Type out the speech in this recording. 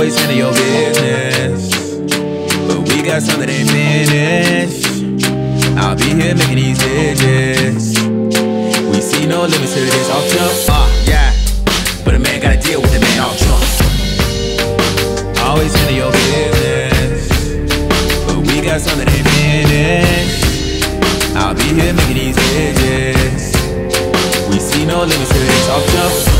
Always handle your business. But we got something that ain't finished. I'll be here making these digits. We see no limits to this off jump. Ah, yeah. But a man gotta deal with the man off jump. Always handle your business. But we got something that ain't finished. I'll be here making these digits. We see no limits to this off jump.